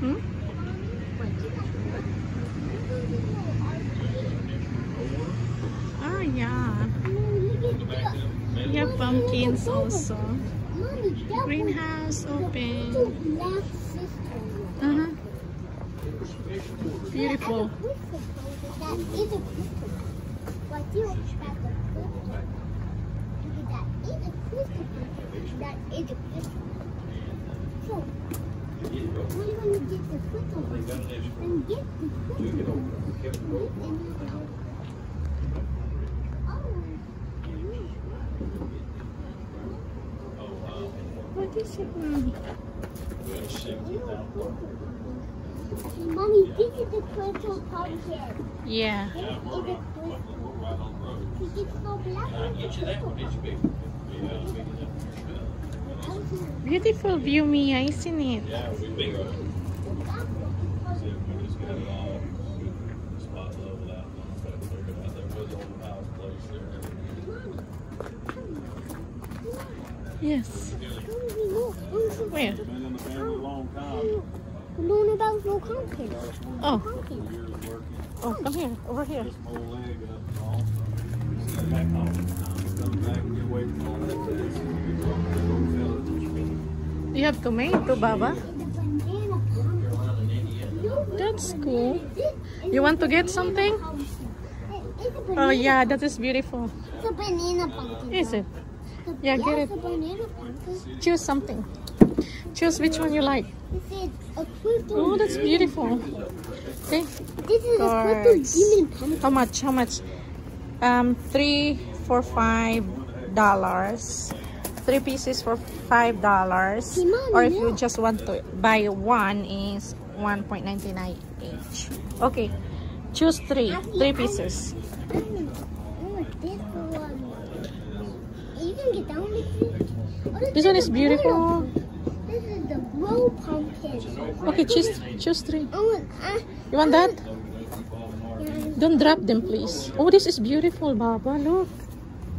Hmm? Oh yeah. Have pumpkins also. Greenhouse open. Uh-huh. Beautiful. That is a What you? That is. That get get it now? Mommy, this is the crystal pumpkin. Yeah. This is a crystal. It's so black. It's a crystal. Beautiful view, Mia, isn't it? Yeah, we big See if we just got it all spot leveled out. Try to figure it out. There was old house place there. Yes. Where? Been in the family a long time. Learn about no pumpkin. Oh, Pumpkin. Years working. oh, come here, over here. This whole leg up and all. Send back home. Come back and get away from all that. You have tomato, Baba. That's cool. You want to get something? Oh yeah, that is beautiful. It's a banana pumpkin. Is it? Yeah, get it. Choose something. Choose which one you like. Oh, that's beautiful. Okay. This is a Cards. How much? How much? Um, three for five dollars. Three pieces for five dollars. Or if you just want to buy one is one point ninety nine each. Okay. Choose three. Three pieces. This one. You can get down with it. Oh, This one is beautiful. This is the pumpkin. Okay, choose choose three. Want, uh, You want that? Don't drop them, please. Oh, this is beautiful, Baba. Look.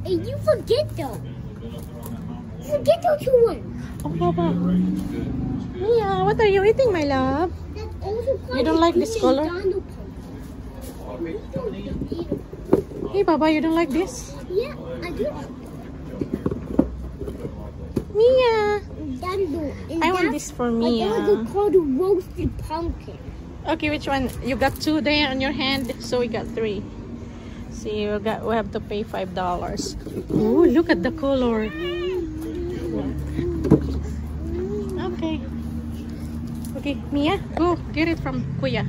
Hey, you forget though. You forget those two ones. Oh, Baba. Mia, what are you eating, my love? You don't like this color? Donald pumpkin. We don't eat it. Hey, Baba, you don't like this? Yeah, I do. Mia. That is the, and I want this for Mia. Called a roasted pumpkin. Okay, which one? You got two there on your hand, so we got three. See, we got we have to pay five dollars. Oh, look at the color. Okay, Mia, go get it from Kuya.